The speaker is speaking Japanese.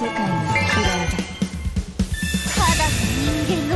世界ただの人間